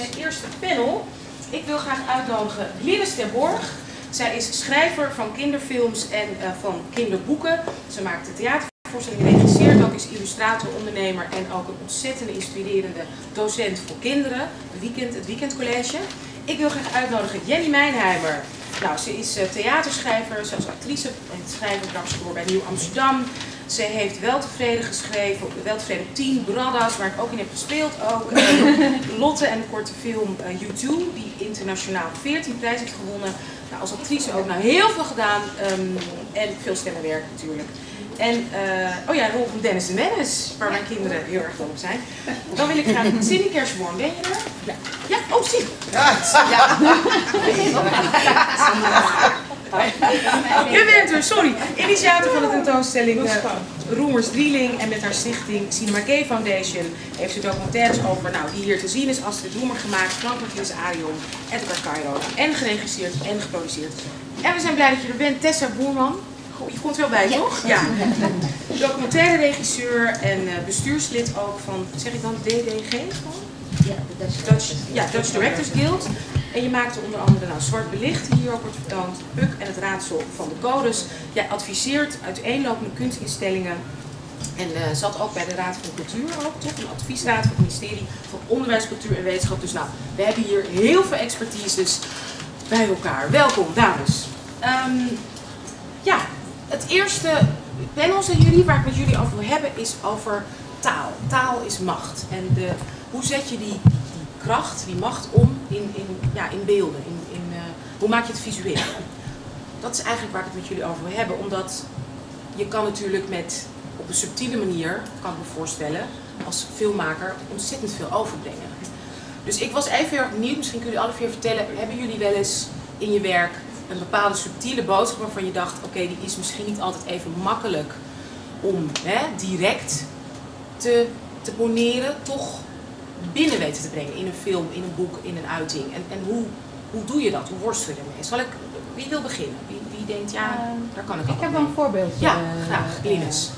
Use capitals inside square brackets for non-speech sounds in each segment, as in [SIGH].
Het eerste panel. Ik wil graag uitnodigen Linus ter Borg. Zij is schrijver van kinderfilms en uh, van kinderboeken. Ze maakt theatervoorstellingen, regisseert ook, is illustrator, ondernemer en ook een ontzettend inspirerende docent voor kinderen. Weekend, het weekendcollege. Ik wil graag uitnodigen Jenny Mijnheimer. Nou, ze is uh, theaterschrijver, zelfs actrice en schrijver bij Nieuw Amsterdam. Ze heeft wel tevreden geschreven, wel tevreden 10, Bradas, waar ik ook in heb gespeeld ook. [LAUGHS] Lotte en de korte film uh, U2, die internationaal 14 prijzen heeft gewonnen. Nou, als actrice ook nou heel veel gedaan um, en veel stemmenwerk natuurlijk. En, uh, oh ja, rol van Dennis en Dennis, waar mijn kinderen heel erg dol op zijn. Dan wil ik graag Cindy Kersborn, ben je er? Ja. Ja, oh Cindy. Ja. ja. [LAUGHS] Je bent er, sorry. Initiator van de tentoonstelling uh, Roemers Drieling en met haar stichting Cinema K Foundation heeft ze documentaires over, nou, die hier te zien is, Astrid Roemer gemaakt, Frank Martins Arion, Edgar Cairo en geregisseerd en geproduceerd. En we zijn blij dat je er bent, Tessa Boerman. Je komt er wel bij, toch? Ja. Documentaire regisseur en uh, bestuurslid ook van, zeg ik dan DDG? Ja, de Dutch, ja, Dutch Directors Guild. En je maakte onder andere nou, Zwart Belicht, die hier ook wordt vertoond, Puk en het raadsel van de codes. Jij adviseert uiteenlopende kunstinstellingen en uh, zat ook bij de Raad van Cultuur ook, toch? Een adviesraad van het ministerie van Onderwijs, Cultuur en Wetenschap. Dus nou, we hebben hier heel veel expertises bij elkaar. Welkom, dames. Um, ja, het eerste panel zijn jullie, waar ik met jullie over wil hebben, is over taal. Taal is macht. En de, hoe zet je die kracht, die macht om in, in, ja, in beelden. In, in, uh, hoe maak je het visueel? Dat is eigenlijk waar ik het met jullie over wil hebben. Omdat je kan natuurlijk met, op een subtiele manier, kan ik me voorstellen, als filmmaker ontzettend veel overbrengen. Dus ik was even heel erg benieuwd, misschien kunnen jullie alle vier vertellen, hebben jullie wel eens in je werk een bepaalde subtiele boodschap waarvan je dacht, oké, die is misschien niet altijd even makkelijk om hè, direct te, te poneren, toch binnen weten te brengen in een film, in een boek, in een uiting? En, en hoe, hoe doe je dat? Hoe worstel je ermee? Zal ik, wie wil beginnen? Wie, wie denkt, ja, uh, daar kan ik Ik heb wel een voorbeeldje. Ja, graag. Linus.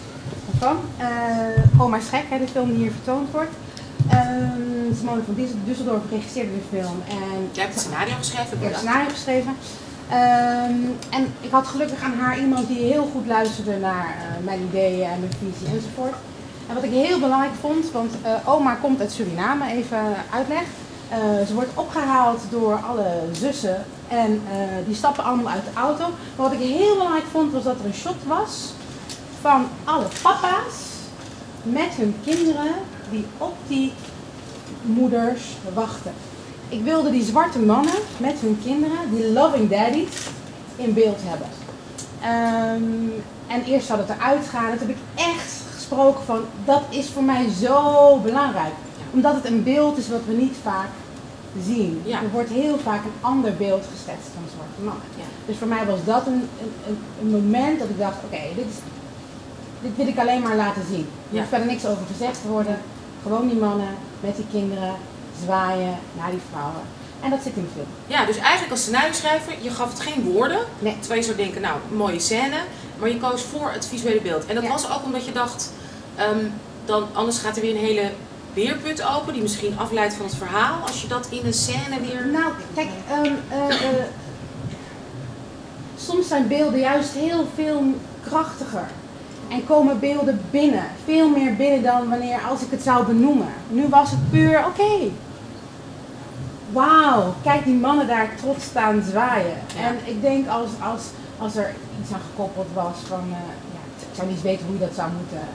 Van. Uh, Oma Schek, de film die hier vertoond wordt. Um, Simone van Düsseldorf regisseerde de film. En Jij hebt het scenario geschreven? Ik heb het scenario geschreven. Um, en ik had gelukkig aan haar iemand die heel goed luisterde naar uh, mijn ideeën en mijn visie enzovoort. En wat ik heel belangrijk vond, want uh, oma komt uit Suriname, even uitleg. Uh, ze wordt opgehaald door alle zussen en die stappen allemaal uit de auto. Maar wat ik heel belangrijk vond, was dat er een shot was van alle papa's met hun kinderen die op die moeders wachten. Ik wilde die zwarte mannen met hun kinderen, die loving daddies, in beeld hebben. Um, en eerst zou het eruit gaan. Dat heb ik echt gesproken van, dat is voor mij zo belangrijk. Omdat het een beeld is wat we niet vaak zien. Ja. Er wordt heel vaak een ander beeld geschetst van zwarte mannen. Ja. Dus voor mij was dat een, een, een moment dat ik dacht, oké, okay, dit, dit wil ik alleen maar laten zien. Er moet verder niks over gezegd worden. Gewoon die mannen met die kinderen zwaaien naar die vrouwen. En dat zit in de film. Ja, dus eigenlijk als scenario schrijver, je gaf het geen woorden. Nee. Terwijl je zou denken, nou, mooie scène. Maar je koos voor het visuele beeld. En dat was ook omdat je dacht, um, dan, anders gaat er weer een hele weerput open die misschien afleidt van het verhaal. Als je dat in een scène weer... Nou, kijk, um, uh, uh, soms zijn beelden juist heel veel krachtiger. En komen beelden binnen. Veel meer binnen dan wanneer als ik het zou benoemen. Nu was het puur, oké. Okay. Wauw, kijk die mannen daar trots staan zwaaien. Ja. En ik denk als, als, als er iets aan gekoppeld was van, uh, ja, ik zou niet weten hoe je dat zou moeten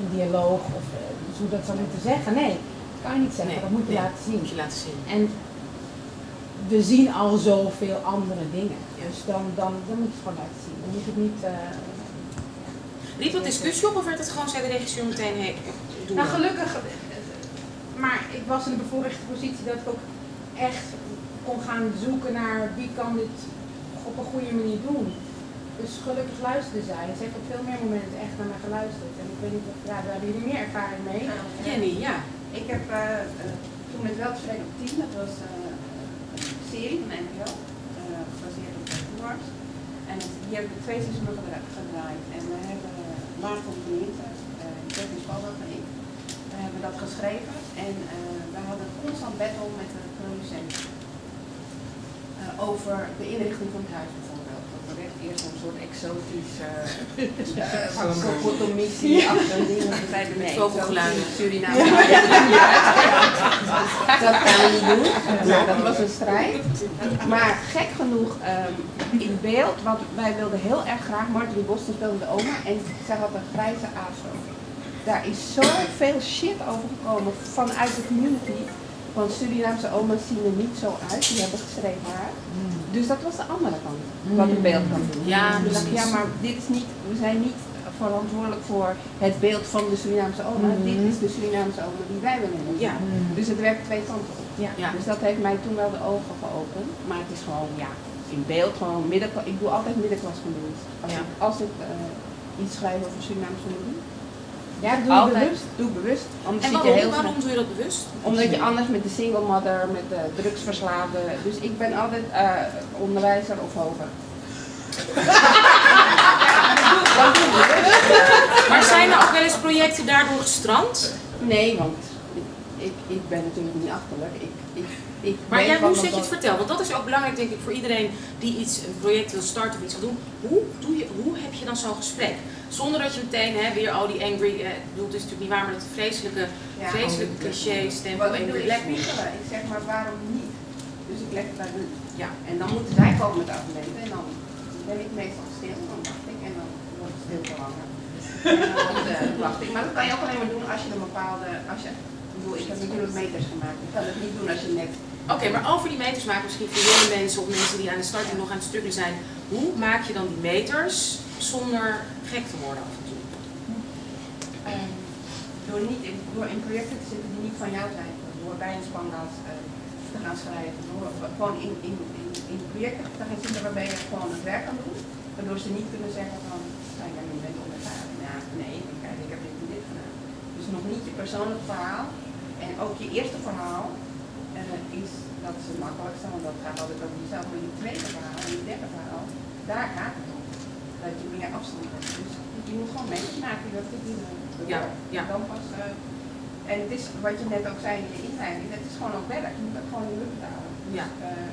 een dialoog of uh, hoe dat zou moeten zeggen. Nee, dat kan je niet zeggen, nee, dat moet je nee, laten zien. Moet je laten zien. En we zien al zoveel andere dingen. Ja. Dus dan, dan, dan moet je het gewoon laten zien. Dan moet je het niet... Uh, wat discussie op of werd het gewoon, zei de regisseur meteen, hey, doe Nou gelukkig, maar ik was in de bevoorrechte positie dat ik ook echt kon gaan zoeken naar wie kan dit op een goede manier doen. Dus gelukkig luisterde zij. Ze heeft op veel meer momenten echt naar mij geluisterd. En ik weet niet of ja, daar hebben jullie meer ervaring mee. Ja. Jenny, ja. Ik heb uh, toen met wel tevreden op 10, dat was uh, een serie van NPO, gebaseerd op Tours. En hier heb ik twee seizoenen gedraaid. En we hebben Maarten van de Winter, Kevin en ik, we hebben dat geschreven en we hadden constant battle met de producent over de inrichting van het huis bijvoorbeeld. Dat er werd eerst een soort exotische [LAUGHS] commissie achter dingen. We zeiden nee, Vogelgeluiden. Suriname. [LAUGHS] dat gaan we niet doen. Nou, dat was een strijd. Maar gek genoeg um, in beeld, want wij wilden heel erg graag, Martin Boston speelde de oma en zij had een grijze afro. Daar is zoveel shit over gekomen vanuit de community. Want Surinaamse oma's zien er niet zo uit, die hebben geschreven haar. Dus dat was de andere kant, wat een beeld kan doen. Ja, dus dacht, ja, maar dit is niet, we zijn niet verantwoordelijk voor het beeld van de Surinaamse oma. Mm -hmm. Dit is de Surinaamse oma die wij willen doen. Ja. Dus het werkt twee kanten op. Ja. ja. Dus dat heeft mij toen wel de ogen geopend. Maar het is gewoon, ja, in beeld gewoon middenklasse. Ik doe altijd middenklasfamilies. Als ja. ik, als ik uh, iets schrijf over Surinaamse familie. Ja, doe je bewust. Doe bewust. Anders en waarom, je heel waarom doe je dat bewust? Omdat je anders met de single mother, met de drugsverslaafde. Dus ik ben altijd uh, onderwijzer of hoger. [LAUGHS] maar zijn er ook wel eens projecten daardoor gestrand? Nee, want ik, ik ben natuurlijk niet achterlijk. Ik, ik, ik maar ja, hoe zet je het vertellen? Want dat is ook belangrijk denk ik voor iedereen die iets, een project wil starten of iets wil doen. Hoe, doe je, hoe heb je dan zo'n gesprek? Zonder dat je meteen hè, weer al die angry, eh, ik bedoel het is natuurlijk niet waar, maar dat vreselijke, ja, vreselijke cliché stempel Wat ik doe is spiegelen. Ik zeg maar waarom niet? Dus ik leg het nu. Ja. En dan moeten zij komen met argumenten en dan ben ik meestal stil, dan wacht ik en dan wordt het stil te langer. En dan uh, [LAUGHS] wacht ik. Maar dat kan je ook alleen maar doen als je een bepaalde, als je, ik bedoel, ik heb natuurlijk meters gemaakt. Ik kan het niet doen als je net Oké, okay, maar over die meters maken misschien voor jonge mensen of mensen die aan de starting nog aan het stukken zijn. Hoe maak je dan die meters zonder gek te worden af en toe? Um, door, niet in, door in projecten te zitten die niet van jou zijn. Door bij een spangas uh, te gaan schrijven. Door gewoon in, in, in, in projecten te gaan zitten waarbij je gewoon het werk kan doen. Waardoor ze niet kunnen zeggen van, nou ja, je bent onervaren. Ja, nee, kijk, ik heb dit en dit gedaan. Dus nog niet je persoonlijk verhaal. En ook je eerste verhaal uh, is, dat is het makkelijkste, want dat gaat altijd over jezelf. Maar je tweede verhaal en je derde verhaal, daar gaat het. Dat je meer afstand hebt. Dus je moet gewoon mensen maken die dat verdienen. Ja, ja. Dan pas, uh, en het is wat je net ook zei in je inleiding, het is gewoon ook werk. Je moet ook gewoon je lucht betalen. Ja. Uh,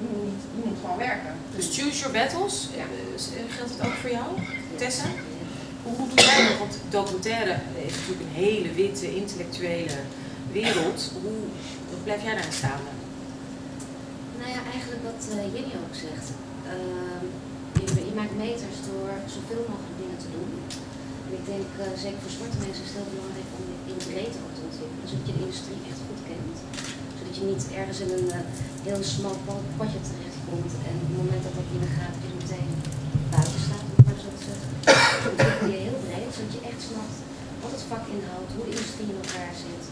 je, moet niet, je moet gewoon werken. Dus choose your battles, ja. geldt het ook voor jou, Tessa? Hoe, hoe doe jij dat? Want documentaire is natuurlijk een hele witte, intellectuele wereld. Hoe, hoe blijf jij daarin staan? Nou ja, eigenlijk wat uh, Jenny ook zegt. Uh, je, maakt meters door zoveel mogelijk dingen te doen. En ik denk, uh, zeker voor zwarte mensen is het heel belangrijk om in breedte ook te ontwikkelen. Zodat je de industrie echt goed kent. Zodat je niet ergens in een uh, heel smal potje terechtkomt. En op het moment dat dat niet meer gaat, je meteen buiten staat, om maar zo te zeggen. [COUGHS] je heel breed, zodat je echt snapt wat het vak inhoudt, hoe de industrie in elkaar zit.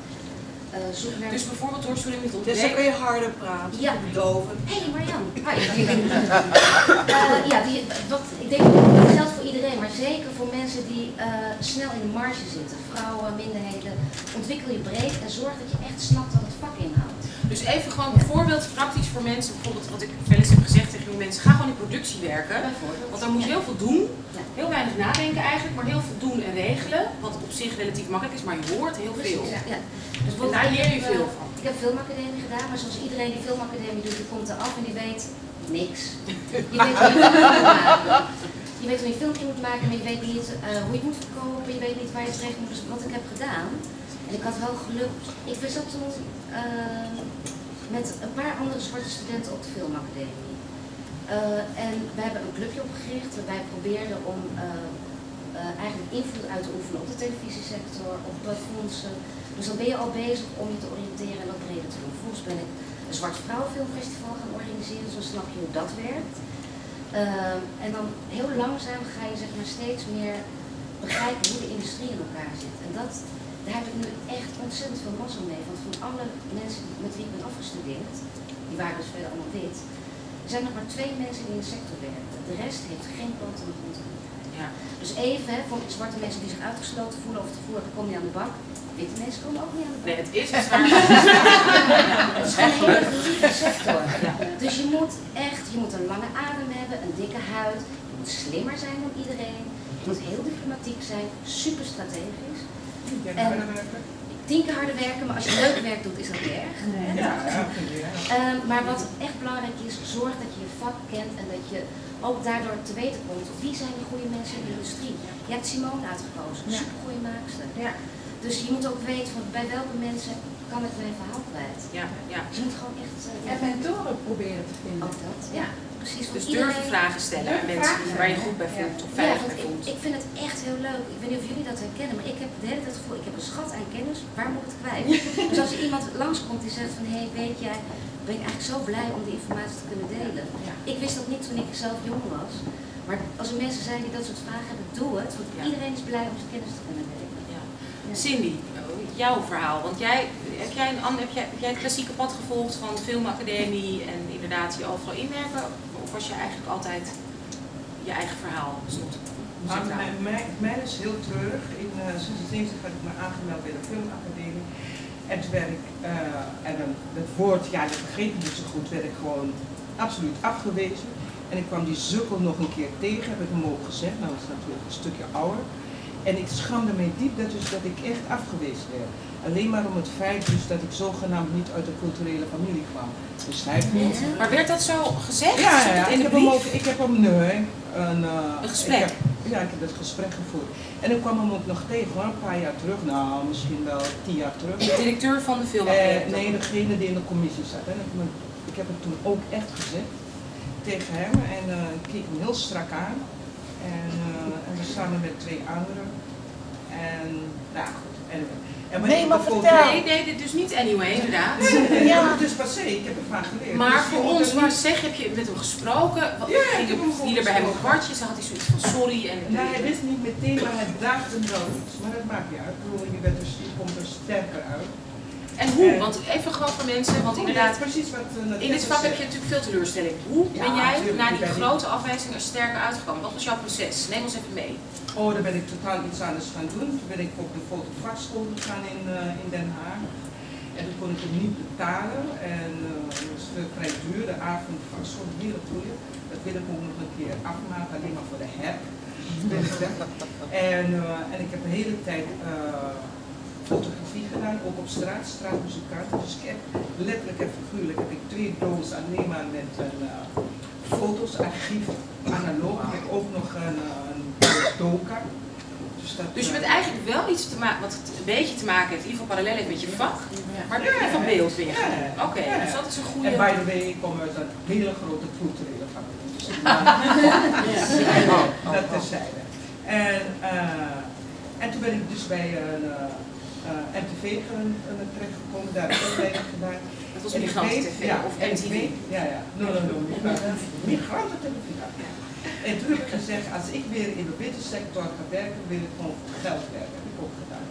Zoek naar... Dus bijvoorbeeld door sorry met Dus dan kun je harder praten, ja. doven. Hé hey Marjan, hi. uh, [LAUGHS] ja, die, wat, ik denk dat geldt voor iedereen, maar zeker voor mensen die uh, snel in de marge zitten. Vrouwen, minderheden. Ontwikkel je breed en zorg dat je echt snapt Dus even gewoon bijvoorbeeld praktisch voor mensen, bijvoorbeeld wat ik wel eens heb gezegd tegen die mensen, ga gewoon in productie werken. Want dan moet je heel veel doen, heel weinig nadenken eigenlijk, maar heel veel doen en regelen. Wat op zich relatief makkelijk is, maar je hoort heel veel. Dus en daar leer je veel van. Ik heb filmacademie gedaan, maar zoals iedereen die filmacademie doet, die komt eraf en die weet niks. Je weet hoe je film moet maken. Je weet hoe je een filmpje moet maken, maar je weet niet uh, hoe je het moet verkopen, je weet niet waar je terecht moet. Dus wat ik heb gedaan, en ik had wel geluk, ik zat toen uh, met een paar andere zwarte studenten op de filmacademie. Uh, en we hebben een clubje opgericht waarbij we probeerden om uh, eigenlijk invloed uit te oefenen op de televisiesector, op fondsen. Dus dan ben je al bezig om je te oriënteren en dat breder te doen. Vervolgens ben ik een Zwart Vrouwenfilmfestival gaan organiseren, dan snap je hoe dat werkt. En dan heel langzaam ga je zeg maar, steeds meer begrijpen hoe de industrie in elkaar zit. En dat, daar heb ik nu echt ontzettend veel mazzel mee. Want van alle mensen met wie ik ben afgestudeerd, die waren dus verder allemaal wit, er zijn nog maar twee mensen die in de sector werken. De rest heeft geen poot aan de grond. Ja. Dus even, hè, voor zwarte mensen die zich uitgesloten voelen of te voelen, dan kom je aan de bak. Witte mensen komen ook niet aan de bak. Nee, het is het [LAUGHS] waar. het is een hele geliefde sector. Ja. Dus je moet echt, je moet een lange adem hebben, een dikke huid. Je moet slimmer zijn dan iedereen. Je moet heel diplomatiek zijn, super strategisch. En, tien keer harder werken, maar als je leuk werk doet, is dat niet erg. Ja, ja. Ehm, maar wat echt belangrijk is, zorg dat je je vak kent en dat je ook daardoor te weten komt wie zijn de goede mensen in de industrie. Je hebt Simone uitgekozen, een Ja. supergoeie maakster. Ja. Dus je moet ook weten van bij welke mensen kan ik mijn verhaal kwijt. Ja, ja. Je moet gewoon echt eh, En mentoren proberen te vinden. ook dat. Ja, precies. Dus durven iedereen- vragen stellen aan mensen vragen waar je goed bij Ja. voelt of Ja, veilig want bij ik, voelt. ik vind het echt heel leuk. Ik weet niet of jullie dat herkennen, maar ik heb de hele tijd het gevoel, ik heb een schat aan kennis, waar moet ik het kwijt? dus als er iemand langskomt die zegt van, hé, hey, weet jij, ben ik eigenlijk zo blij om die informatie te kunnen delen. Ja. Ik wist dat niet toen ik zelf jong was, maar als er mensen zijn die dat soort vragen hebben, doe het, want Ja. iedereen is blij om zijn kennis te kunnen delen. Cindy, jouw verhaal. Want jij, heb, jij een, ander- heb, jij, heb jij het klassieke pad gevolgd van de filmacademie en inderdaad je overal inwerken? Of was je eigenlijk altijd je eigen verhaal stond Maar centraal? mijn, mijn, mijn is heel treurig. In uh, 76 had ik me aangemeld bij de filmacademie. En toen werd ik, eh, en dan, het woord, ja, dat vergeet ik niet zo goed, werd ik gewoon absoluut afgewezen. En ik kwam die sukkel nog een keer tegen, heb ik hem ook gezegd, nou dat is natuurlijk een stukje ouder. En ik schaamde mij diep dat, dus dat ik echt afgewezen werd. Alleen maar om het feit dus dat ik zogenaamd niet uit de culturele familie kwam. Dus hij heeft niet. Maar werd dat zo gezegd? Ja, ja, ik heb hem ook, ik heb hem, nee, een, eh, Een gesprek? ik heb- ja, ik heb dat gesprek gevoerd. En ik kwam hem ook nog tegen hoor, een paar jaar terug, nou misschien wel tien jaar terug. De directeur van de Eh, filmacademie? nee, degene die in de commissie zat. Hè. Ik, heb hem- ik heb het toen ook echt gezegd tegen hem en eh, ik keek hem heel strak aan. En, en we samen met twee anderen. En, nou goed. Anyway. En Nee, ik maar vertel. Nee, nee, dit dus niet anyway, inderdaad. Ja, het is passé, ik heb ervan geleerd. Maar Dus voor ons, maar niet- zeg, heb je met hem gesproken? Wat, Ja, ik ging heb er, viel er bij hem een kwartje? Zag hij zoiets van sorry? En, Nou, hij wist niet meteen, maar hij dacht hem wel iets. Maar dat maakt niet uit. Ik bedoel, je, bent er, je komt er sterker uit. En hoe? Eh, Want even gewoon voor mensen, want inderdaad, precies wat uh, in dit vak heb je natuurlijk veel teleurstelling. Hoe ben jij na die grote afwijzing er sterker uitgekomen? Wat was jouw proces? Neem ons even mee. Oh, dan ben ik totaal iets anders gaan doen. Toen ben ik op de fotovakschool gegaan in, eh, in Den Haag. En toen kon ik het niet betalen. En eh, het was eh, vrij duur. De zo'n hele goeie. Dat wil ik ook nog een keer afmaken, alleen maar voor de heb. [LAUGHS] En, eh, en ik heb de hele tijd eh, fotografie gedaan, ook op straat, straatmuzikant. Dus ik heb letterlijk en figuurlijk heb ik twee dozen alleen maar met een uh, foto's, archief, analoog. Ik heb ook nog een, uh, een doka. Dus, dat, Dus je eh, bent eigenlijk wel iets te maken, wat een beetje te maken heeft, in ieder geval parallel heeft met je vak, maar in Ja, ieder geval ja. beeld Ja, ja. Oké, Ja, ja. dus dat is een En goede... by the way, ik kom uit een hele grote culturele familie. Dus [LAUGHS] [LAUGHS] dat terzijde. En, uh, en toen ben ik dus bij een uh, uh, MTV terechtgekomen, daar heb ik opleiding gedaan. Dat was weet- TV ja, of MTV. Ja, ja. No, no, no. Migranten televisie. En toen heb ik gezegd, als ik weer in de witte sector ga werken, wil ik gewoon voor geld werken. Dat heb ik ook gedaan.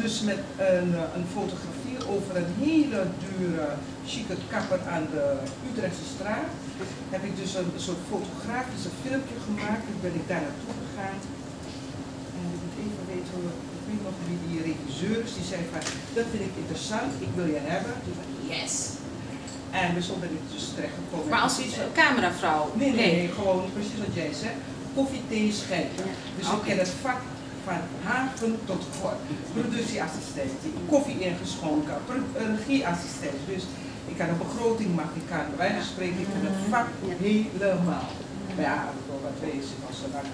Dus met een, uh, een fotografie over een hele dure, chique kapper aan de Utrechtse straat, heb ik dus een, soort fotografische filmpje gemaakt. Toen ben ik daar naartoe gegaan. En ik moet even weten, hoe, nog wie die regisseur is, die zei van, dat vind ik interessant, ik wil je hebben. Toen yes! En zo ben ik dus terechtgekomen. Maar als iets, cameravrouw? Nee, nee, nee, gewoon precies wat jij zegt. Koffie, thee, schenken. Dus ik ken het vak van haven tot gort. Productieassistentie, koffie ingeschonken, regieassistent. Dus ik kan een begroting maken, ik kan bij wijze van spreken, ik ken het vak helemaal. Maar ja, ik wil wat wezen als ze lang.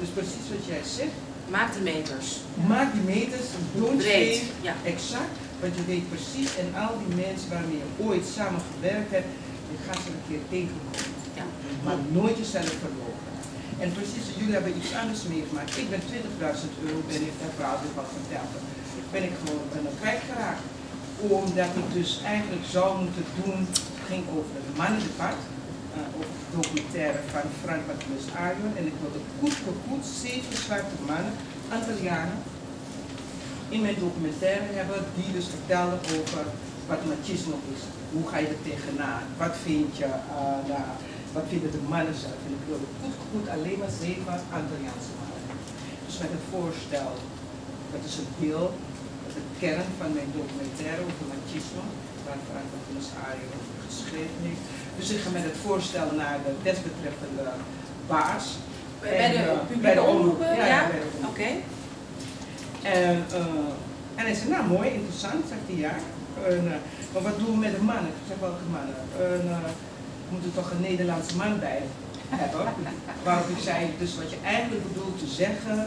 Dus precies wat jij zegt, Maak de meters. maak die meters, don't Breed, ja. exact. Want je weet precies, en al die mensen waarmee je ooit samen gewerkt hebt, je gaat ze een keer tegenkomen. Ja. Maar nooit jezelf verloren. En precies, jullie hebben iets anders meegemaakt. Ik ben 20.000 euro, ben ik, heb verhaal wat verteld, ben ik gewoon ben kwijtgeraakt. Omdat ik dus eigenlijk zou moeten doen, ging over het mannendebat, uh, documentaire van Frank Matthias Arjon. En ik wilde goed voor goed zeven zwarte mannen, Antillianen, in mijn documentaire hebben die dus vertelden over wat machismo is. Hoe ga je er tegenaan? Wat vind je? Uh, wat vinden de mannen zelf? En ik wilde goed, goed alleen maar zeven Antilliaanse mannen. Dus met het voorstel, dat is het beeld, de kern van mijn documentaire over machismo, waar Frank Matthias Arjen over geschreven heeft. Dus met het voorstel naar de desbetreffende baas. Bij de En, uh, publieke bij de omroep. Ja, Ja, de. Oké. En, uh, En hij zei, nou mooi, interessant, zegt hij ja. En, eh, maar wat doen we met de mannen? Ik zeg, welke mannen? En, eh, we moeten toch een Nederlandse man bij hebben. [LAUGHS] Waarop ik zei, dus wat je eigenlijk bedoelt te zeggen,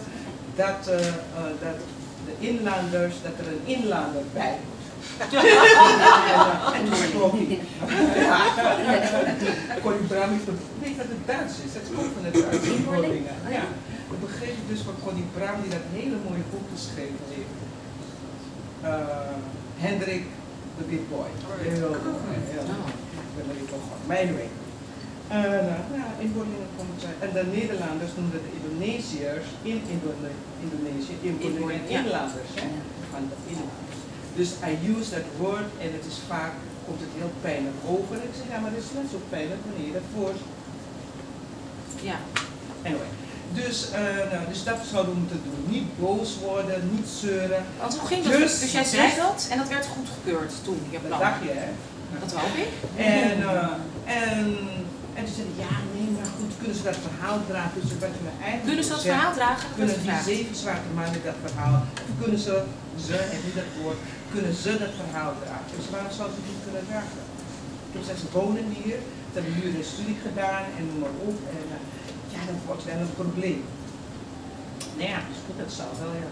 dat, eh, eh, dat de inlanders, dat er een inlander bij. En toen schrok ik. Connie Bram heeft een, weet dat het Duits is, dat komt van het Duits. Ja. Dan begreep ik dus van Connie Bram die dat hele mooie boek geschreven heeft. Uh, Hendrik de Big Boy. Heel er niet begonnen. Maar anyway. Uh, nou, ja, inboorlingen komt. En de Nederlanders noemden de Indonesiërs in Indone Indonesië inboorlingen ja. inlanders. Hè? Van de inlanders. Dus I use that word en het is vaak, komt het heel pijnlijk over. Ik zeg, ja, maar het is net zo pijnlijk wanneer je dat voor. Ja. Anyway. Dus, eh, nou, dus dat zouden we moeten doen. Niet boos worden, niet zeuren. Want hoe ging dat? Dus- Dus, jij zei dat en dat werd goedgekeurd toen, je Dat plan. dacht je, hè? Dat hoop ik. En, uh, en, en toen zeiden ja, nee, kunnen ze dat verhaal dragen? Dus wat je me eigenlijk Kunnen ze dat zegt, verhaal dragen? Kunnen werd die zeven zwarte mannen dat verhaal, of kunnen ze, ze, en niet dat woord, kunnen ze dat verhaal dragen? Dus waarom zouden ze het niet kunnen dragen? Toen zei ze wonen hier, ze hebben hier een studie gedaan en noem maar op. En uh, ja, dat wordt wel een probleem. Nou ja, dus goed, dat zal wel, ja.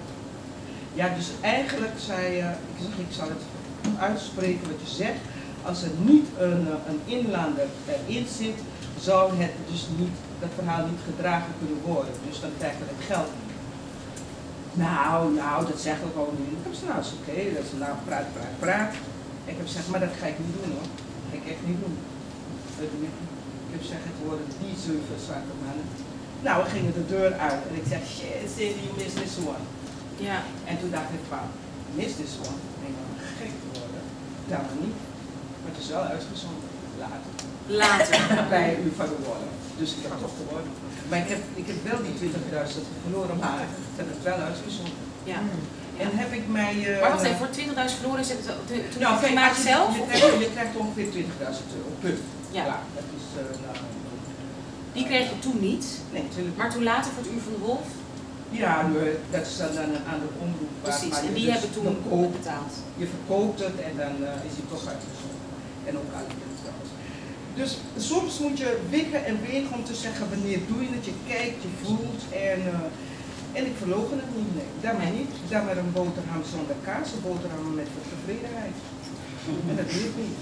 Ja, dus eigenlijk zei je, ik zeg, ik zal het uitspreken wat je zegt. Als er niet een, uh, een inlander erin zit, zou het dus niet, dat verhaal niet gedragen kunnen worden. Dus dan krijgen we het geld niet. Nou, nou, dat zeggen we gewoon niet. Ik heb gezegd, nou is oké, dat is nou praat, praat, praat. Ik heb gezegd, maar dat ga ik niet doen hoor. Dat ga ik echt niet doen. Ik heb gezegd, het worden die zeven zwarte mannen. Nou, we gingen de deur uit en ik zeg, shit, Cindy, you missed this one. Ja. En toen dacht ik van, miss this one. Ik denk, nou, gek. Dat maar niet. Maar het is wel uitgezonden. Later. Later. Bij u van de Wallen. Dus ik heb toch geworden. Maar ik heb, ik heb wel die 20.000 verloren, maar ik heb het wel uitgezonden. Ja. En heb ik mij... eh, Maar wacht even, voor 20.000 verloren is het de- de- toen nou, je kijk, gemaakt zelf? je, krijgt, je krijgt ongeveer 20.000 euro. Punt. Ja. Dat is, eh, nou, Die kreeg je toen niet. nee, natuurlijk. Maar toen later voor het uur van de wolf. Ja, nu, dat is dan een andere omroep. waar- Precies. waar En die dus hebben toen verkoopt. betaald. Je verkoopt het en dan eh, is hij toch uitgezonden. En ook trouwens. Dus soms moet je wikken en wegen om te zeggen wanneer doe je het, je kijkt, je voelt en, eh, en ik verlogen het niet, nee. Maar niet. Dan maar een boterham zonder kaas, een boterham met tevredenheid. En dat lukt niet.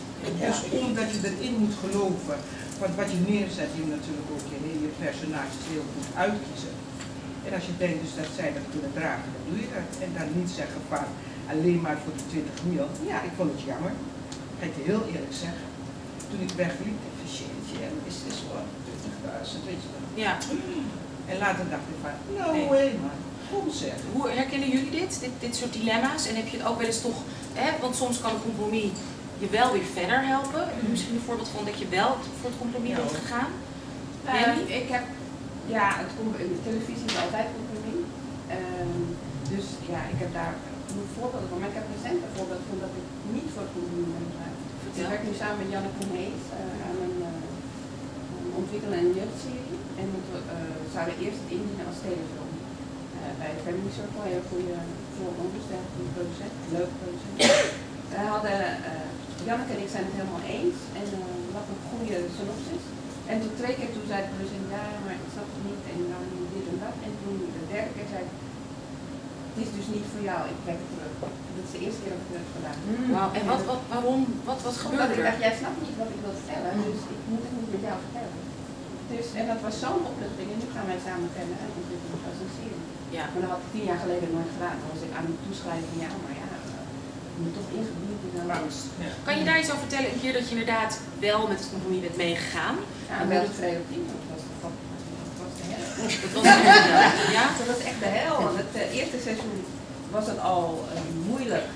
Dus omdat je erin moet geloven, want wat je neerzet, je natuurlijk ook je, je personages heel goed uitkiezen. En als je denkt dus dat zij dat kunnen dragen, dan doe je dat. En dan niet zeggen van alleen maar voor de 20 mil. Ja, ik vond het jammer. Ga ik je heel eerlijk zeggen. Toen ik wegliep, dacht ik, shit, ja, is dit gewoon 20.000, weet je wel. Ja. En later dacht ik van, no Nee. way man. Hoe herkennen jullie dit? dit? Dit soort dilemma's? En heb je het ook wel eens toch, hè, want soms kan een compromis je wel weer verder helpen. Heb je misschien een voorbeeld van dat je wel voor het compromis Ja, bent gegaan? Jenny? ik heb, ja, het de televisie is altijd compromis. Ehm, dus ja, ik heb daar genoeg voorbeelden van. Maar ik heb recent een voorbeeld van dat ik niet voor het compromis ben gegaan. Ik werk nu samen met Janneke Mees uh, aan een, een ontwikkelen- en jeugdserie. En we uh, zouden eerst het indienen als telefilm. Bij Family Circle, een heel goede vooronderstelling, goede producent, leuke producent. We hadden, Janneke en ik zijn het helemaal eens en hadden een goede synopsis. En toen twee keer toen zei de producent, ja, maar ik snap het niet en niet dit en dat. En toen de derde keer zei ik, is dus niet voor jou, ik trek het terug. Dat is de eerste keer dat ik het heb gedaan. Wauw. En wat, wat, waarom, wat, wat Omdat gebeurde ik er? dacht, jij snapt niet wat ik wil vertellen, dus ik moet het niet met jou vertellen. Dus, en dat was zo'n opluchting en nu gaan wij samen verder en ontwikkelen als een serie. Ja. Maar dat had ik tien jaar geleden nooit gedaan. Dan was ik aan het toeschrijven van ja, maar ja, je moet toch ingebied. Angst. Ja. Kan je daar iets over vertellen? Een keer dat je inderdaad wel met het compromis bent meegegaan. Ja, en wel op tien, dat was. Was ja. Dat was echt de hel. Het eh, eerste seizoen was het al eh, moeilijk,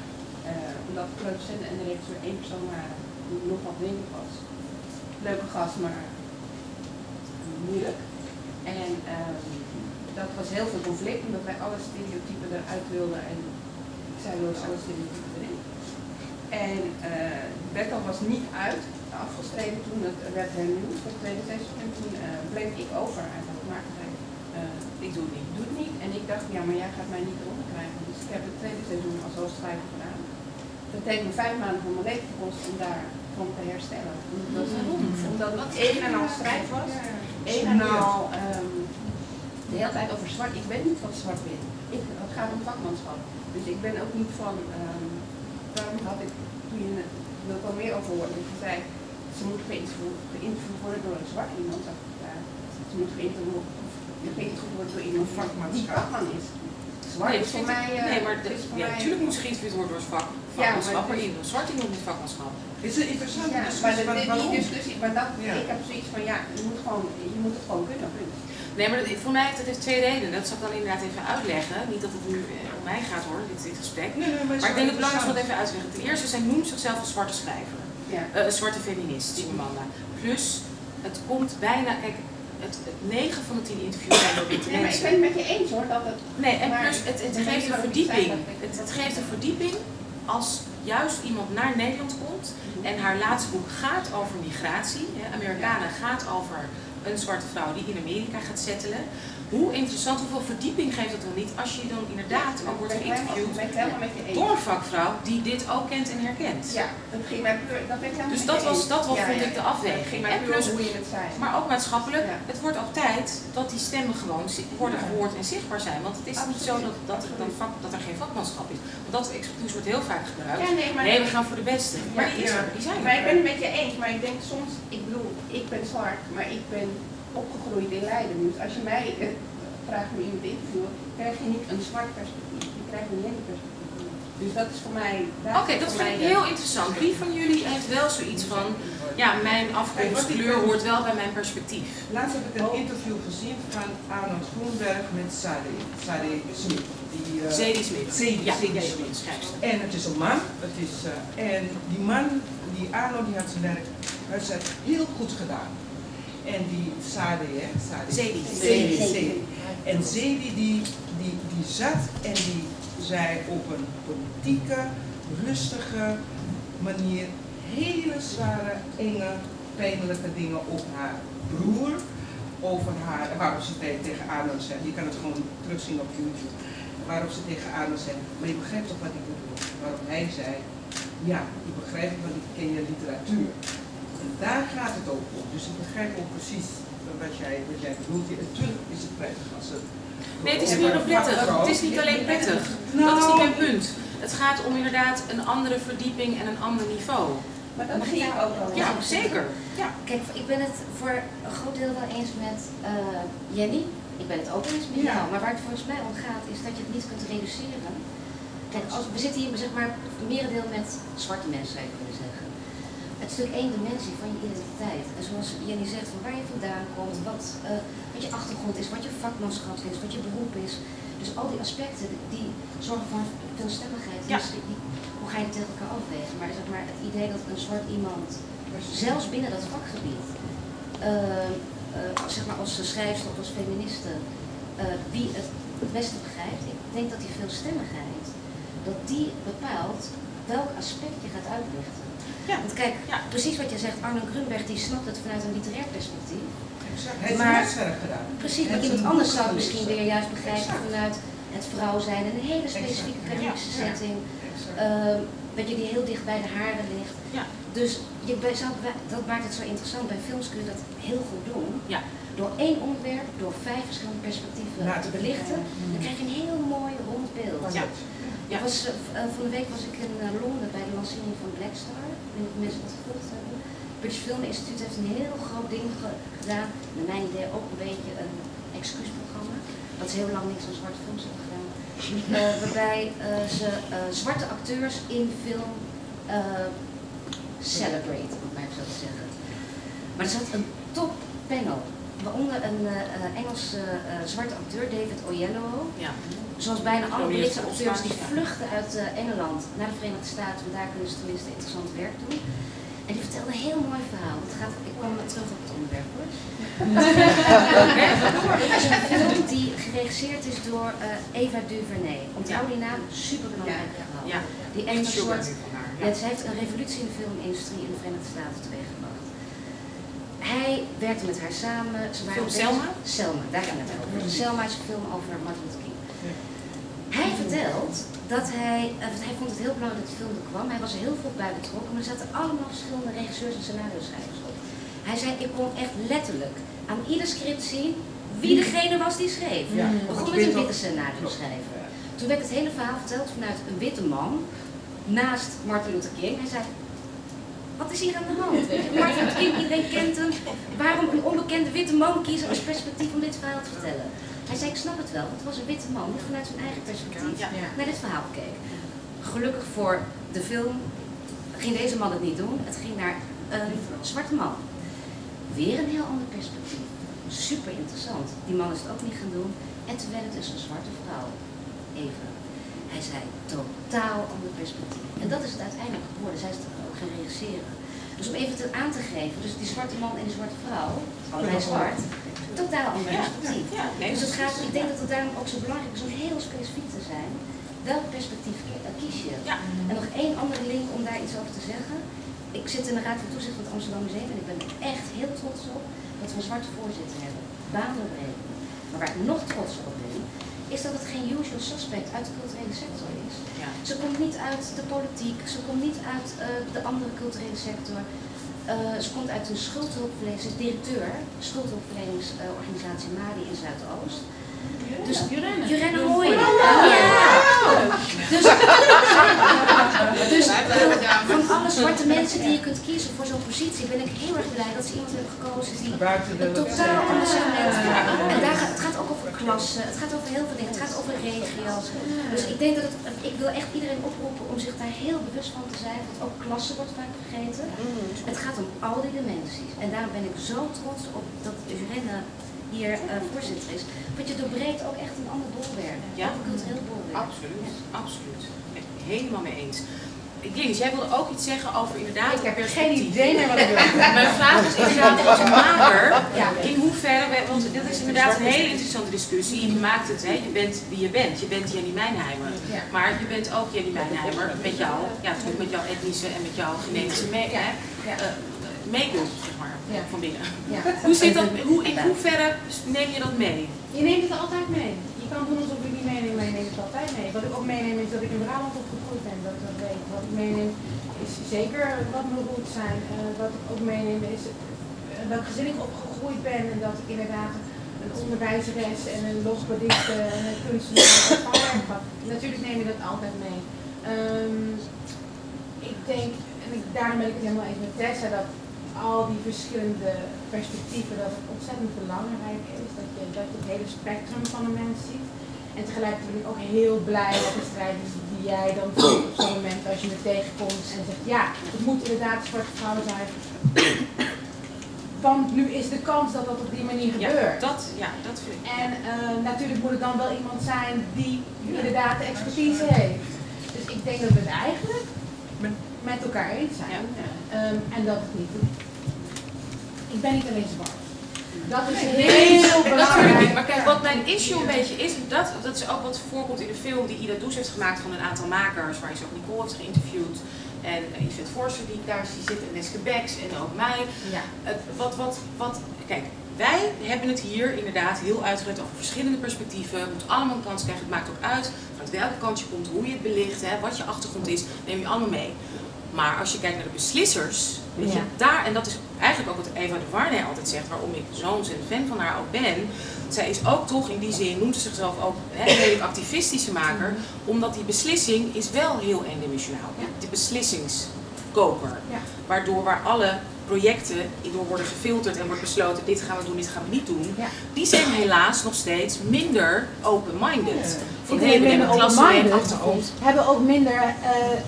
eh, omdat de producent en de regisseur één persoon waren die nog wat winkel was. Leuke gast, maar moeilijk. En ehm, dat was heel veel conflict, omdat wij alle stereotypen eruit wilden en zij wilde alle stereotypen erin. En uh, was niet uit, afgeschreven toen het werd hernieuwd voor het tweede seizoen. En toen bleef ik over eigenlijk. Maakte Ik doe het niet. doe het niet. En ik dacht, ja, maar jij gaat mij niet eronder krijgen. Dus ik heb het tweede seizoen als hoofdschrijver gedaan. Dat heeft me vijf maanden van mijn leven gekost om daarvan te herstellen. Omdat, omdat het een en al strijd was. Een en al de hele tijd over zwart. Ik ben niet van zwart-wit. Ik- Het gaat om vakmanschap. Dus ik ben ook niet van. ehm daarom had ik toen je het wil wel meer over horen. Dat je zei, ze moet geïnterviewd geïnterviewd worden door een zwart iemand. dacht ik, ja, moet geïnterviewd geïnterviewd worden door iemand die Vakmanschap. vakman is. Zwart Nee, is voor ik- mij. eh, nee, maar het ja, natuurlijk moet ze geïnterviewd worden door vak, maar vakmanschap, het maar is- iemand zwart iemand met vakmanschap. Het is een interessante Ja, maar die discussie, maar dat, Ja. ik heb zoiets van ja, je moet, gewoon, je moet het gewoon kunnen. Nee, maar dat, voor mij heeft het heeft twee redenen. Dat zal ik dan inderdaad even uitleggen. Niet dat het nu eh, om mij gaat hoor, dit, dit gesprek. Nee, nee, maar, Maar ik denk het belangrijk is om het even uit te leggen. Ten eerste, zij noemt zichzelf een zwarte schrijver. Ja. Eh, een zwarte feminist, Chimamanda. Plus, het komt bijna, kijk, het, het 9 van de 10 interviews zijn door witte Nee, maar ik ben het met je eens hoor, dat het... Nee, en plus het, het geeft een verdieping. Het, het geeft een verdieping als juist iemand naar Nederland komt en haar laatste boek gaat over migratie. Hè, Amerikanen gaat over een zwarte vrouw die in Amerika gaat settelen. Hoe interessant, hoeveel verdieping geeft het dan niet als je dan inderdaad ook wordt geïnterviewd door een vakvrouw die dit ook kent en herkent. Ja, dat ging mij puur, dat ben ik Dus dat was, dat was Ja, vond ja, ik de afweging. En plus, hoe je het zei. maar ook maatschappelijk, Ja. het wordt ook tijd dat die stemmen gewoon worden gehoord en zichtbaar zijn. Want het is niet zo dat, dat, er, dan vak, dat er geen vakmanschap is. Want dat excuus wordt heel vaak gebruikt. Nee, maar, Nee, we gaan voor de beste. Maar die, is er, die zijn maar ik er. ben het met je eens, maar ik denk soms, ik bedoel, ik ben zwart, maar ik ben opgegroeid in Leiden. Dus als je mij eh, vraagt om iemand te interviewen, krijg je niet een zwart perspectief, je krijgt een licht perspectief. Dus dat is voor mij... Oké, dat vind mij ik heel interessant. Wie van jullie heeft wel zoiets van, ja, mijn afkomstkleur hoort wel bij mijn perspectief. Laatst heb ik een interview gezien van Arnold Groenberg met Sade, Sade Smit. Die, eh, Zadie Smith. Zadie, Ja, schrijfster. En het is een man. Het is, eh, en die man, die Arnold, die had zijn werk hij heel goed gedaan. En die Sade, hè? Zadie. En Zadie, die, die, die zat en die zei op een politieke, rustige manier hele zware, enge, pijnlijke dingen op haar broer. Over haar, waarop ze te- tegen Arnold zegt, je kan het gewoon terugzien op YouTube. Waarop ze tegen Arnold zegt, maar je begrijpt toch wat ik bedoel? Waarop hij zei, ja, ik begrijp het, want ik ken je literatuur. En daar gaat het ook om. Dus ik begrijp ook precies wat jij, wat jij bedoelt. Natuurlijk is het prettig als het... Nee, het is meer dan prettig. Het is niet alleen prettig. Dat is niet mijn punt. Het gaat om inderdaad een andere verdieping en een ander niveau. Maar dat zie ik ook wel. Ja, zeker. Ja. Kijk, ik ben het voor een groot deel wel eens met eh, Jenny. Ik ben het ook eens met Ja. jou. Maar waar het volgens mij om gaat, is dat je het niet kunt reduceren. Kijk, als, we zitten hier zeg maar merendeel met zwarte mensen, je. Het is natuurlijk één dimensie van je identiteit. En zoals Jenny zegt, van waar je vandaan komt, wat, eh, wat je achtergrond is, wat je vakmanschap is, wat je beroep is. Dus al die aspecten die zorgen voor veelstemmigheid. Ja. Dus die, hoe ga je het tegen elkaar afwegen? Maar zeg maar het idee dat een zwart iemand zelfs binnen dat vakgebied, eh, eh, zeg maar als schrijfster of als feministe, wie het het beste begrijpt, ik denk dat die veelstemmigheid, dat die bepaalt welk aspect je gaat uitlichten. Ja. Want kijk, Ja. precies wat jij zegt, Arno Grunberg die snapt het vanuit een literair perspectief. Exact. Hij heeft Maar- zijn huiswerk gedaan. Precies, maar heeft iemand anders zou het misschien weer juist begrijpen Exact. vanuit het vrouw zijn en een hele specifieke caribische Ja. setting. Ehm, weet je, die heel dicht bij de haren ligt. Ja. Dus je, dat maakt het zo interessant. Bij films kun je dat heel goed doen. Ja. Door één onderwerp, door vijf verschillende perspectieven Ja. te belichten, dan krijg je een heel mooi rond beeld. Ja. Ik was, eh, van de week was ik in eh, Londen bij de lancering van Black Mensen dat gevolgd hebben. Het British Film Institute heeft een heel groot ding ge- gedaan. Naar mijn idee ook een beetje een excuusprogramma. Dat is heel lang niks aan zwarte films hebben gedaan. [LAUGHS] Eh, waarbij eh, ze eh, zwarte acteurs in film celebrate, om het maar zo te zeggen. Maar er zat een top panel. Waaronder een eh, Engelse eh, zwarte acteur, David Oyelowo. Ja. Zoals bijna alle Britse acteurs die vluchten uit eh, Engeland naar de Verenigde Staten, want daar kunnen ze tenminste interessant werk doen. En die vertelde een heel mooi verhaal. Het gaat, ik kom maar terug op het onderwerp hoor. Het is een film die geregisseerd is door Eva DuVernay. Onthoud die naam, super belangrijk verhaal. Ja. Die echt een soort ja, zij heeft een revolutie in de filmindustrie in de Verenigde Staten teweeggebracht. Hij werkte met haar samen. Ze waren Film Selma? Selma, daar gaan we het over. Selma is een film over Martin Luther King. Hij vertelt dat hij, eh, want hij vond het heel belangrijk dat die film er kwam. Hij was er heel veel bij betrokken, maar er zaten allemaal verschillende regisseurs en scenario schrijvers op. Hij zei, ik kon echt letterlijk aan ieder script zien wie degene was die schreef. Ja, je met een witte scenario schrijver. Toen werd het hele verhaal verteld vanuit een witte man naast Martin Luther King. Hij zei, wat is hier aan de hand? Weet je, Martin King, iedereen kent hem. Waarom een onbekende witte man kiezen als perspectief om dit verhaal te vertellen? Hij zei, ik snap het wel, want het was een witte man die vanuit zijn eigen perspectief Ja. naar dit verhaal keek. Gelukkig voor de film ging deze man het niet doen. Het ging naar een zwarte man. Weer een heel ander perspectief. Super interessant. Die man is het ook niet gaan doen. En terwijl het is een zwarte vrouw. Even. Hij zei totaal ander perspectief. En dat is het uiteindelijk geworden. Zij is het ook gaan regisseren. Dus om even het aan te geven, dus die zwarte man en die zwarte vrouw, allebei zwart, totaal ander perspectief. ja, nee, dus het gaat, ik denk dat het daarom ook zo belangrijk is om heel specifiek te zijn. Welk perspectief eh, kies je? Ja. En nog één andere link om daar iets over te zeggen. Ik zit in de Raad van Toezicht van het Amsterdam Museum en ik ben er echt heel trots op dat we een zwarte voorzitter hebben. Baanbrekend. Maar waar ik nog trots op ben, is dat het geen usual suspect uit de culturele sector is. Ja. Ze komt niet uit de politiek, ze komt niet uit eh, de andere culturele sector. Eh, ze komt uit een schuldhulpverlening, ze is directeur, schuldhulpverleningsorganisatie MADI in Zuidoost. Dus Jurenne Mooi. Ja. Dus, dus eh, van zwarte mensen die je kunt kiezen voor zo'n positie ben ik heel erg blij dat ze iemand hebben gekozen die Buiten de een totaal ander segment. En daar gaat, het gaat ook over klassen, het gaat over heel veel dingen, het gaat over regio's. Dus ik denk dat het, ik wil echt iedereen oproepen om zich daar heel bewust van te zijn, want ook klasse wordt vaak vergeten. Het gaat om al die dimensies. En daarom ben ik zo trots op dat Irene hier eh, voorzitter is. Want je doorbreekt ook echt een ander bolwerk. Ja. Een cultureel bolwerk. Absoluut, absoluut. Helemaal mee eens. Lies, jij wilde ook iets zeggen over inderdaad Ik heb geen idee meer wat ik wil. [LAUGHS] Mijn vraag is inderdaad als maker, Ja. in hoeverre, we- want dit is inderdaad een hele interessante discussie. Je maakt het, hè, je bent wie je bent. Je bent Jenny Mijnheimer. Maar je bent ook Jenny Mijnheimer met jou, ja, natuurlijk met jouw etnische en met jouw genetische eh, make-up, zeg maar, van binnen. Hoe zit dat, hoe, in hoeverre neem je dat mee? Je neemt het altijd mee. Kan doen alsof ik niet meeneem, neemt het altijd mee. Wat ik ook meeneem is dat ik in Brabant opgegroeid ben, dat ik dat weet. Wat ik meeneem is zeker wat mijn roots zijn. Eh, wat ik ook meeneem is uh, welk gezin ik opgegroeid ben en dat ik inderdaad een onderwijzeres en een logopediste en een kunstenaar gehad. Natuurlijk neem je dat altijd mee. Ehm, ik denk, en ik, daarom ben ik het helemaal eens met Tessa, dat al die verschillende perspectieven, dat het ontzettend belangrijk is. Dat je, dat je het hele spectrum van een mens ziet. En tegelijkertijd ben ik ook heel blij met de strijd die, die jij dan voert op zo'n moment als je me tegenkomt en zegt, ja, het moet inderdaad een zwarte vrouw zijn. Want nu is de kans dat dat op die manier Ja, gebeurt. dat, ja, dat vind ik. En eh, natuurlijk moet het dan wel iemand zijn die inderdaad de expertise heeft. Dus ik denk dat we het eigenlijk met elkaar eens zijn. Ja. Ehm, en dat het niet. Ik ben niet alleen zwart. Dat is heel belangrijk. Maar kijk, wat mijn issue een beetje is, dat, dat is ook wat voorkomt in de film die Ida Does heeft gemaakt van een aantal makers, waar ze ook Nicole heeft geïnterviewd. En uh, Yvette Forster die daar zit, en Neske Becks en ook mij. Ja. Wat, wat, wat, kijk, wij hebben het hier inderdaad heel uitgebreid over verschillende perspectieven. Het moet allemaal een kans krijgen. Het maakt ook uit vanuit welke kant je komt, hoe je het belicht, hè, wat je achtergrond is, neem je allemaal mee. Maar als je kijkt naar de beslissers, weet je, daar, en dat is eigenlijk ook wat Eva de Warne altijd zegt, waarom ik zo'n fan van haar ook ben. Zij is ook toch in die zin, noemt ze zichzelf ook hè, een redelijk activistische maker, omdat die beslissing is wel heel eendimensionaal. Ja. De beslissingskoper. Ja. Waardoor waar alle projecten door worden gefilterd en wordt besloten, dit gaan we doen, dit gaan we niet doen. Ja. Die zijn helaas nog steeds minder open-minded. Ik ben hebben een hebben open-minded. achtergrond. Hebben ook minder eh,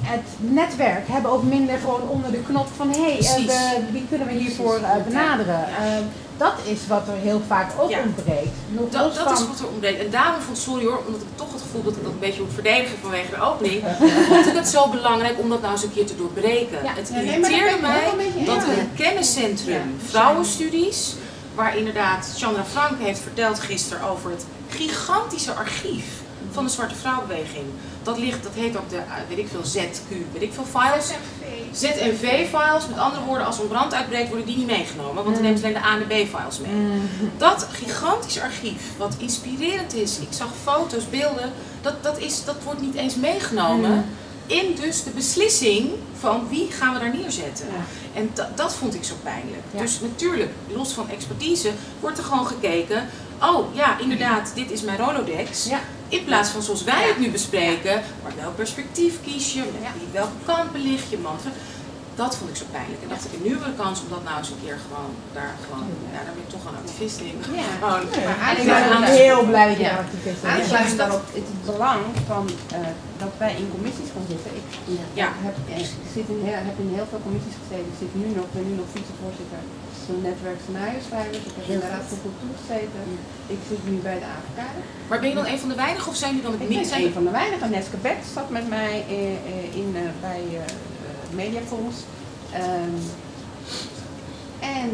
het netwerk, hebben ook minder gewoon onder de knop van hé, hey, wie kunnen we hiervoor eh, benaderen? Eh, dat is wat er heel vaak ook Ja. ontbreekt. Nog Dat, dat van, is wat er ontbreekt. En daarom vond sorry hoor, omdat ik toch het gevoel dat ik dat een beetje moet verdedigen vanwege de opening, [LAUGHS] vond ik het zo belangrijk om dat nou eens een keer te doorbreken. Ja, Het irriteerde mij dat een kenniscentrum vrouwenstudies, waar inderdaad Chandra Frank heeft verteld gisteren over het gigantische archief van de Zwarte Vrouwenbeweging. Dat ligt, dat heet ook de, eh, weet ik veel, ZQ, weet ik veel, files. ZNV-files, met andere woorden, als een brand uitbreekt, worden die niet meegenomen, want dan nemen ze alleen de A en de B-files mee. Dat gigantisch archief, wat inspirerend is, ik zag foto's, beelden, dat, dat, is, dat wordt niet eens meegenomen in dus de beslissing van wie gaan we daar neerzetten. En da- dat vond ik zo pijnlijk. Ja. Dus natuurlijk, los van expertise, wordt er gewoon gekeken, oh ja, inderdaad, dit is mijn Rolodex. Ja. In plaats van zoals wij het nu bespreken, maar welk perspectief kies je, welke kant belicht je, man. Dat vond ik zo pijnlijk. En dacht ik, nu hebben we de kans om dat nou eens een keer gewoon, daar gewoon, ja, daar ben ik toch een activist in. Ja. [LAUGHS] Gewoon, Maar En ik ben heel blij dat je Ja. activist bent. Aansluitend daarop, het belang van eh, dat wij in commissies gaan zitten. Ik Ja. heb, eh, ik zit in heel, heb in heel veel commissies gezeten. Ik zit nu nog, ben nu nog vicevoorzitter van het netwerk scenario-schrijvers. Ik heb in goed. voor Cultuur gezeten. Ik zit nu bij de AFK. Maar ben je dan een van de weinigen of zijn jullie dan het Ik ben een van de weinigen. Neske Beck zat met mij eh, eh, in, eh, bij eh, eh, Mediafonds. Ehm, en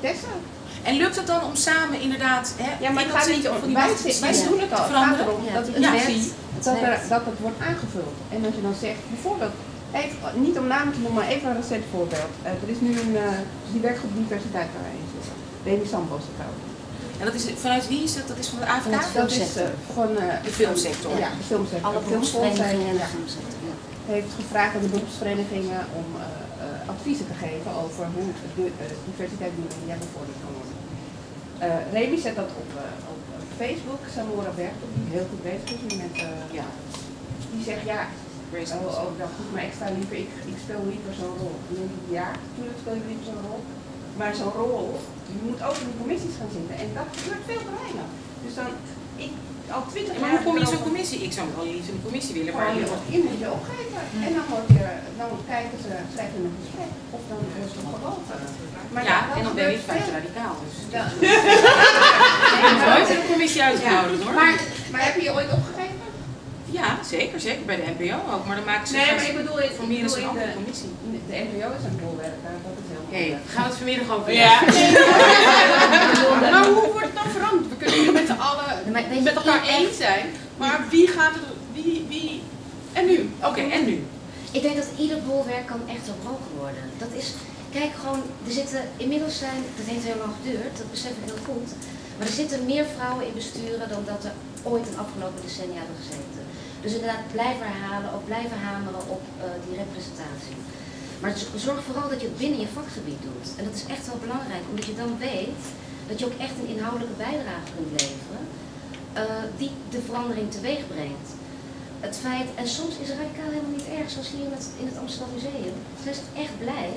Tessa. En lukt het dan om samen inderdaad, hè, Ja, maar in het dat gaat niet om, die wij, wij doen het al. Het gaat veranderen? erom Ja, dat het ik werkt. zie dat, er, dat het wordt aangevuld. En als je dan zegt, bijvoorbeeld, even, niet om namen te noemen, maar even een recent voorbeeld. Eh, er is nu een, eh, die werkgroep diversiteit waar wij in zitten. Demi trouwens. En dat is, vanuit wie is dat? Dat is van de het Dat is eh, van eh, De filmsector. Ja, de filmsector. Alle beroepsverenigingen en de heeft- filmsector. Ja. heeft gevraagd aan de beroepsverenigingen om eh, eh, adviezen te geven over hoe de eh, diversiteit in media bevorderd kan worden. Eh Remy zet dat op, eh, op Facebook, Samora Bergtop, die heel goed bezig is met, eh, Ja. die zegt ja, oh, oh, dat goed, maar ik sta liever, ik, ik speel liever zo'n rol. Dan denk ik, ja, natuurlijk speel je liever zo'n rol, maar zo'n rol, je moet ook in de commissies gaan zitten en dat gebeurt veel te weinig. Dus dan, ik, al twintig Ja, jaar... maar hoe kom je in zo'n commissie? Ik zou wel liefst in de commissie willen, maar je je, je moet je opgeven. En dan, word je, dan kijken ze, schrijven een gesprek. Of dan wordt ze geloven. Maar ja, en dan ben je gebeurt feit veel. radicaal. Dus. Dat- [LAUGHS] Ik nooit in de commissie uitgenodigd hoor. Maar, maar heb je je ooit opgegeven? Ja, zeker, zeker. Bij de NPO ook. Maar dan maken ze Nee, maar ik bedoel, ik formeren bedoel een in andere de, commissie. de NPO is een bolwerk, hè, dat is heel Hé, hey, gaan we het vanmiddag over Ja. [LAUGHS] Maar Maar hoe wordt het dan veranderd? We kunnen hier met z'n allen met elkaar eens zijn, maar wie gaat er, wie, wie, en nu? Oké, en nu? Ik denk dat ieder bolwerk kan echt doorbroken worden. Dat is, kijk gewoon, er zitten inmiddels zijn, dat heeft heel lang geduurd, dat besef ik heel goed. Maar er zitten meer vrouwen in besturen dan dat er ooit in de afgelopen decennia hebben gezeten. Dus inderdaad blijven herhalen, ook blijven hameren op eh, die representatie. Maar zorg vooral dat je het binnen je vakgebied doet. En dat is echt wel belangrijk, omdat je dan weet dat je ook echt een inhoudelijke bijdrage kunt leveren eh, die de verandering teweeg brengt. Het feit, en soms is radicaal helemaal niet erg, zoals hier in het, in het Amsterdam Museum. Zij zijn echt blij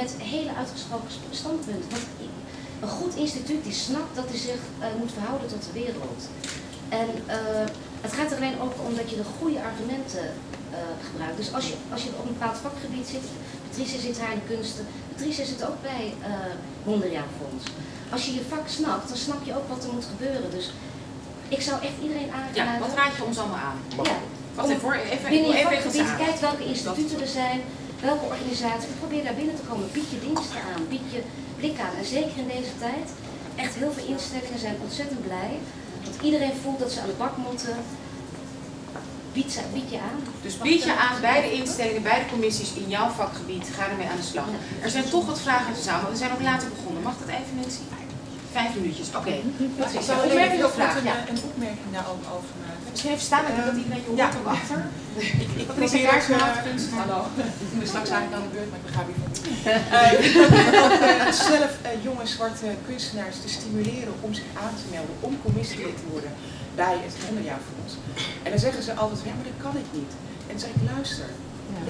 met hele uitgesproken st- standpunten. Want een goed instituut die snapt dat hij zich eh, moet verhouden tot de wereld. En het gaat er alleen ook om dat je de goede argumenten eh, gebruikt. Dus als je, als je op een bepaald vakgebied zit, Patricia zit haar in de kunsten, Patricia zit ook bij eh 100 jaar fonds. Als je je vak snapt, dan snap je ook wat er moet gebeuren. Dus ik zou echt iedereen Ja, aanraden. wat raad je ons allemaal aan? Ja, Wacht even hoor, even, binnen je vakgebied, kijk welke instituten er zijn, welke organisaties. Probeer daar binnen te komen. Bied je diensten aan, bied je blik aan. En zeker in deze tijd, echt heel veel instellingen zijn ontzettend blij. Want iedereen voelt dat ze aan de bak moeten. Bied, ze, bied je aan. Dus bied je aan bij de instellingen, bij de commissies in jouw vakgebied, ga ermee aan de slag. Er zijn toch wat vragen zaal, maar we zijn ook later begonnen. Mag dat even mensen? Vijf minuutjes, oké. Wat Ik is zou er Opmerking even of vraag? een, Ja. een opmerking daarover maken. Even staan, ik denk dat iedereen je Ja. hoort ook achter. [LAUGHS] Ik, ik probeer eh, kunst. Hallo, ik ben straks eigenlijk aan de beurt, maar ik begrijp je ook eh, zelf eh, jonge zwarte kunstenaars te stimuleren om zich aan te melden, om commissielid te worden bij het 100-jaarfonds. En dan zeggen ze altijd, ja, maar dat kan ik niet. En dan zeg ik, luister,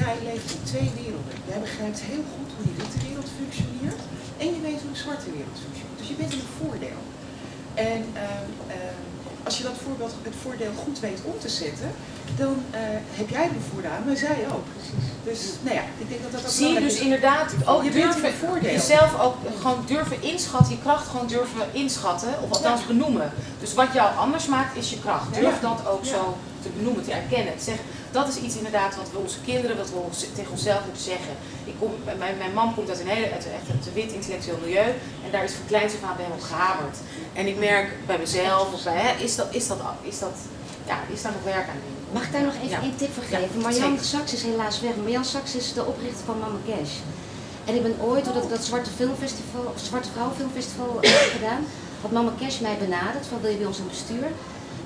jij leeft in twee werelden. Jij begrijpt heel goed hoe die witte wereld functioneert en je weet hoe de zwarte wereld functioneert. Dus je bent in een voordeel. En ehm, als je dat voorbeeld, het voordeel goed weet om te zetten, dan eh, heb jij er voordeel aan, maar zij ook. Dus nou ja, ik denk dat dat ook Zie je dus is. inderdaad ook Je durven, een voordeel. jezelf ook gewoon durven inschatten, je kracht gewoon durven inschatten, of althans benoemen. Dus wat jou anders maakt is je kracht. Durf dat ook zo te benoemen, te erkennen. Te zeggen, dat is iets inderdaad wat we onze kinderen, wat we ons- tegen onszelf moeten zeggen. Ik kom, mijn, mijn man komt uit een hele, uit echt een wit intellectueel milieu en daar is van kleins af aan bij hem op gehamerd. En ik merk bij mezelf, of bij, hè, is dat, is dat, is dat ja, is daar nog werk aan doen. Mag ik daar nog even Ja. één tip voor Ja, geven? Marjan zeker. Saks is helaas weg. Marjan Saks is de oprichter van Mama Cash. En ik ben ooit, doordat ik dat Zwarte, Filmfestival, Zwarte Vrouw Filmfestival eh, heb gedaan, had Mama Cash mij benaderd van wil je bij ons aan bestuur.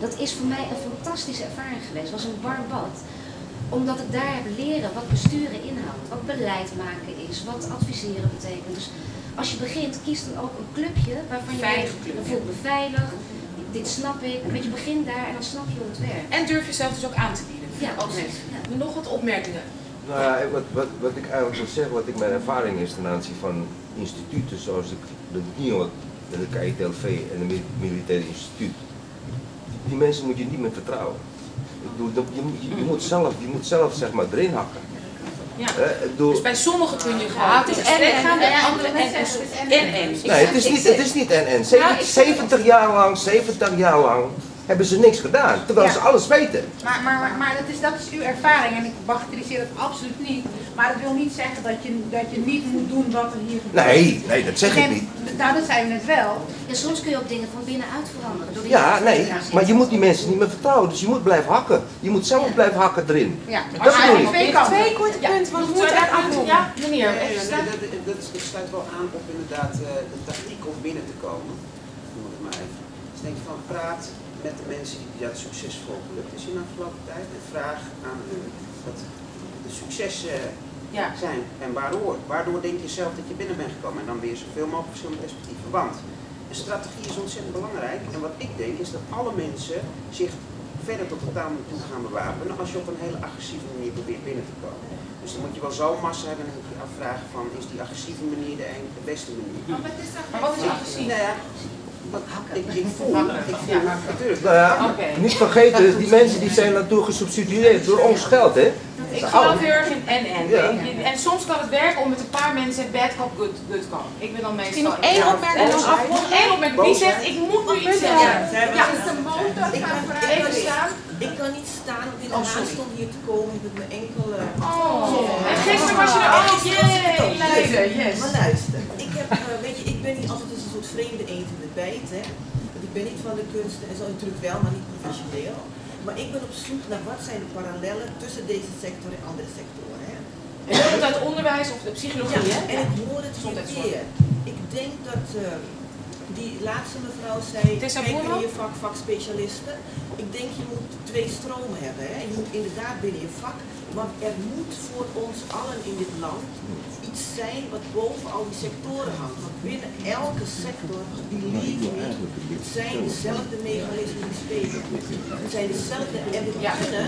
Dat is voor mij een fantastische ervaring geweest. Het was een warm bad. Omdat ik daar heb leren wat besturen inhoudt, wat beleid maken is, wat adviseren betekent. Dus als je begint, kies dan ook een clubje waarvan je Veilige weet, club, dan voel ik me veilig, dit snap ik. Weet je, begin daar en dan snap je hoe het werkt. En durf jezelf dus ook aan te bieden. Ja, als precies. Ja. Nog wat opmerkingen. Nou ja, wat, wat, wat ik eigenlijk wil zeggen, wat ik mijn ervaring is ten aanzien van instituten zoals de, de NIO, de KITLV en het Militaire Instituut. Die mensen moet je niet meer vertrouwen. Je, moet- je, je moet zelf, je moet zelf zeg maar erin hakken. Ja. Bedoel, Dus bij sommigen kun je gewoon Ja, het is en- en- gaan, bij anderen en en en- en. nee, het is niet, het is niet NN. Zeven- 70 jaar lang, 70 jaar lang hebben ze niks gedaan, terwijl Ja. ze alles weten. Maar, maar, maar, maar dat, is, dat is uw ervaring en ik bagatelliseer het absoluut niet. Maar dat wil niet zeggen dat je, dat je niet moet doen wat er hier gebeurt. Nee, nee, dat zeg ik niet. Nou, dat zijn we net wel. Ja, soms kun je ook dingen van binnenuit veranderen. door Ja, nee, maar je moet die mensen niet meer vertrouwen, dus je moet blijven hakken. Je moet zelf blijven hakken erin. Ja, Dat bedoel ik. twee. Twee korte Ja, punten, want we moeten echt afronden. Ja, meneer. Nee, dat, dat, dat sluit wel aan op inderdaad eh, de tactiek om binnen te komen. Noem het maar even. Dus denk je van praat met de mensen die ja, succesvol gelukt is in de afgelopen tijd en vraag aan hun wat de successen Ja. zijn en waardoor. Waardoor denk je zelf dat je binnen bent gekomen en dan weer zoveel mogelijk verschillende perspectieven. Want een strategie is ontzettend belangrijk en wat ik denk is dat alle mensen zich verder tot de taal moeten gaan bewapenen als je op een hele agressieve manier probeert binnen te komen. Dus dan moet je wel zo'n massa hebben en dan moet je je afvragen van is die agressieve manier de, de beste manier? Maar wat is agressief? Nou ja, wat, ik, ik voel, ik natuurlijk. Nou ja, Oké. niet vergeten, die mensen die zijn natuurlijk gesubsidieerd door ons geld, hè? Ik geloof heel erg in en en. Ja. En soms kan het werken om met een paar mensen bad cop, good, good cop. Ik ben dan meestal... Misschien nog één opmerking En dan af- nog één opmerking. Wie zegt ik moet nu iets zeggen? Ja. Even staan. Ik kan niet staan op dit laatste om hier te komen. Ik heb me enkel. eh, Oh. En gisteren was je er ook. Jee. Yes. Maar luister, ik heb, eh, weet je, ik ben niet altijd dus een soort vreemde eend in de bijt. Hè. Want ik ben niet van de kunsten en zo natuurlijk wel, maar niet professioneel. Maar ik ben op zoek naar wat zijn de parallellen tussen deze sector en andere sectoren. Hè. En dat komt uit onderwijs of de psychologie, Ja, hè? en ik hoor het hier weer. Ik denk dat eh, die laatste mevrouw zei, kijk binnen je vak, vakspecialisten. Ik denk je moet twee stromen hebben. Hè. Je moet inderdaad binnen je vak, want er moet voor ons allen in dit land iets zijn wat boven al die sectoren hangt. Want binnen elke sector, believe me, het zijn dezelfde mechanismen die spelen. Het zijn dezelfde, en we Ja. kunnen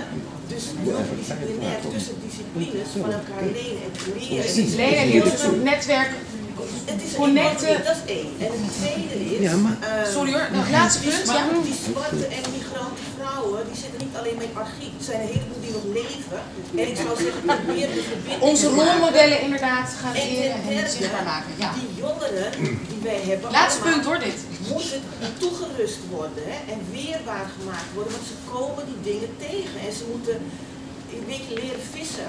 dus multidisciplinair tussen disciplines van elkaar lenen en leren. Lenen en zo'n netwerk. Het is Connecten. een, dat is één. En het tweede is, eh, Sorry hoor, nog laatste die, punt. zwarte, Ja. die zwarte en vrouwen, die zitten niet alleen met archief. Er zijn een heleboel die nog leven. En ik zou zeggen, probeer de verbinding Onze rolmodellen inderdaad gaan En leren en derde, zichtbaar maken. Ja. die jongeren die wij hebben, Laatste punt hoor dit. moeten toegerust worden hè, en weerbaar gemaakt worden, want ze komen die dingen tegen. En ze moeten een beetje leren vissen,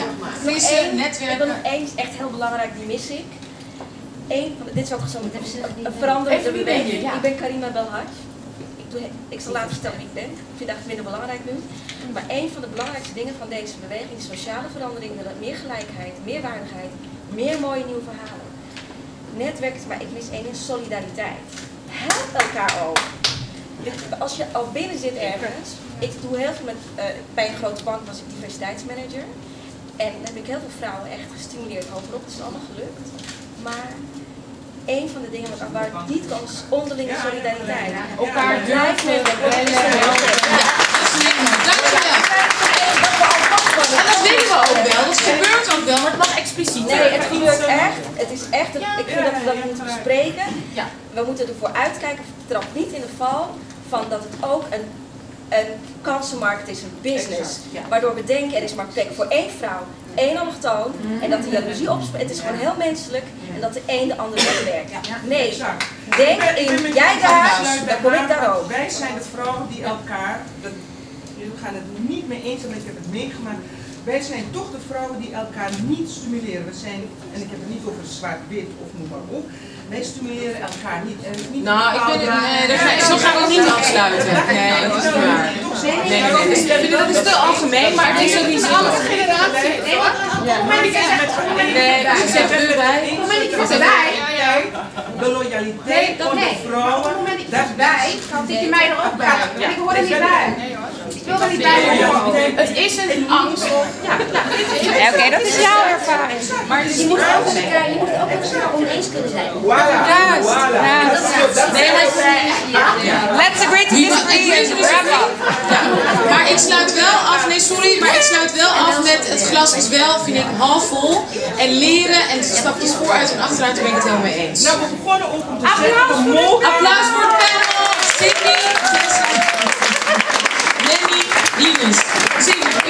Ja. maar. Vissen, Eén- Ik heb netwerken. nog één echt heel belangrijk, die mis ik. Eén dit is ook zo Even zeggen wie een je veranderende Even wie ben je, beweging. ja. Ik ben Karima Belhaj. Ik, zal later vertellen wie ik ben. Ik vind het minder belangrijk nu. Maar een van de belangrijkste dingen van deze beweging is sociale verandering. Meer gelijkheid, meer waardigheid, meer mooie nieuwe verhalen. Netwerk, maar ik mis één solidariteit. Help elkaar ook. Als je al binnen zit ergens, ik doe heel veel met, eh, bij een grote bank was ik diversiteitsmanager. En dan heb ik heel veel vrouwen echt gestimuleerd hogerop. Het is allemaal gelukt. Maar een van de dingen wat- waar het niet kan is onderlinge solidariteit. Elkaar Blijf durven met. En dat weten we ook wel. Dat gebeurt ook wel, maar het mag expliciet Nee, het gebeurt echt. Het is echt. Ik vind dat we dat moeten bespreken. Ja. We moeten ervoor uitkijken. Trap niet in de val van dat het ook een, een kansenmarkt is, een business. Exact, ja. Waardoor we denken er is maar plek voor één vrouw, één allochtoon. En dat de jaloezie opspeelt. Het is gewoon heel menselijk. En dat de een de ander wegwerkt. Nee, denk in jij daar, dan kom ik daar ook. Wij zijn de vrouwen die elkaar, we gaan het niet mee eens want ik heb het meegemaakt, wij zijn toch de vrouwen die elkaar niet stimuleren. We zijn, en ik heb het niet over zwart-wit of noem maar op, wij stimuleren elkaar niet. En niet Nou, ik ben, nee, daar ga- zo gaan we het niet afsluiten. Nee, dat is niet waar. Nee, nee, nee. Dus ik vind dat is te algemeen, maar het is ook niet zo. Nee, dus ik zeg we wij. Wat erbij? De loyaliteit Nee, dat van de vrouwen. Op het moment dat ik bij, zit je mij er ook bij. Ik hoor er niet bij. Ik wil er niet bij horen. Het is een angst. Ja, Ja, Oké, dat is jouw ervaring. maar Je moet ook met elkaar, je moet het ook met elkaar oneens kunnen zijn. Voilà, Juist. Let's agree to disagree wrap up. Maar ik sluit wel af, nee sorry, maar ik sluit wel af met het glas is wel, vind ik, half vol. En leren en stapjes vooruit en achteruit, daar ben ik het helemaal mee eens. Nou, we begonnen ook om te zeggen. Applaus voor het panel. Parabéns. Gente,